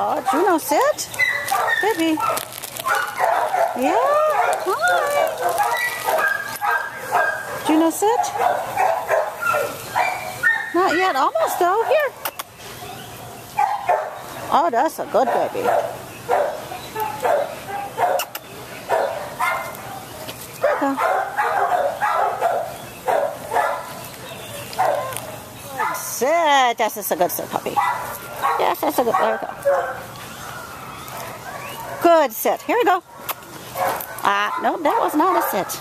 Oh, Juno, sit. Baby. Yeah, hi. Juno, sit. Not yet, almost though. Here. Oh, that's a good baby. There you go. That's just a good sit, puppy. Yes, that's a good. There we go. Good sit. Here we go. Ah, no, that was not a sit.